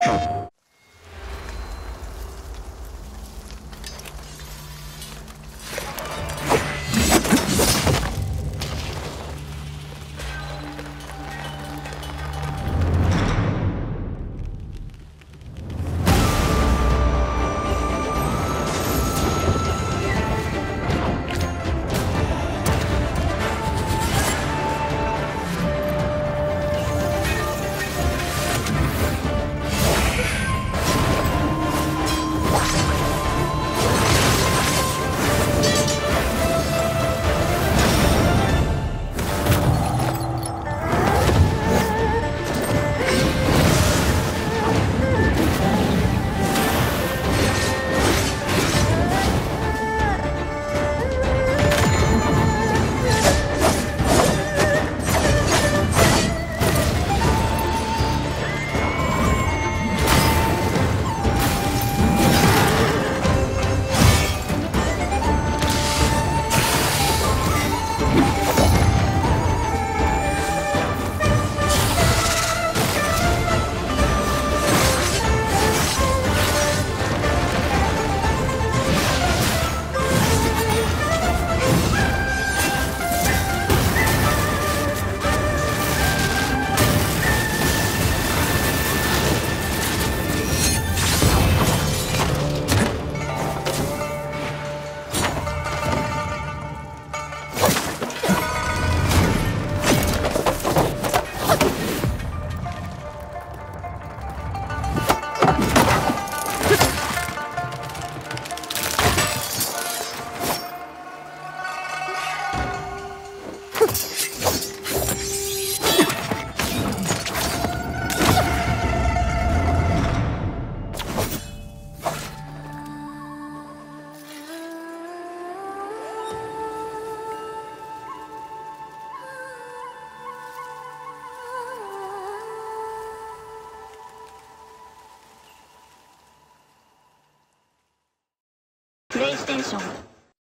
プ上了。